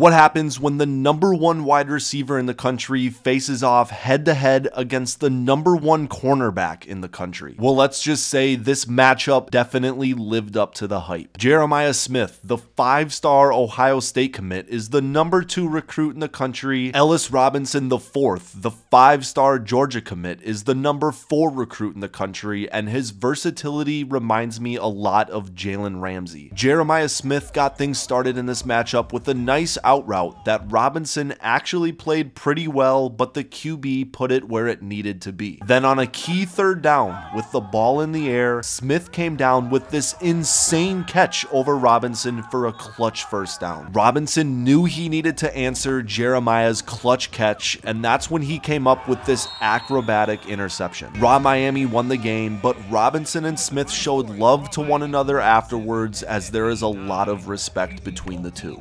What happens when the number one wide receiver in the country faces off head to head against the number one cornerback in the country? Well, let's just say this matchup definitely lived up to the hype. Jeremiah Smith, the five star Ohio State commit, is the number two recruit in the country. Ellis Robinson, the fourth, the five star Georgia commit, is the number four recruit in the country, and his versatility reminds me a lot of Jalen Ramsey. Jeremiah Smith got things started in this matchup with a nice out route that Robinson actually played pretty well, but the QB put it where it needed to be. Then on a key third down, with the ball in the air, Smith came down with this insane catch over Robinson for a clutch first down. Robinson knew he needed to answer Jeremiah's clutch catch, and that's when he came up with this acrobatic interception. Raw Miami won the game, but Robinson and Smith showed love to one another afterwards as there is a lot of respect between the two.